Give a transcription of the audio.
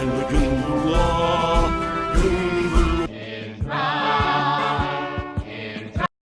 and would you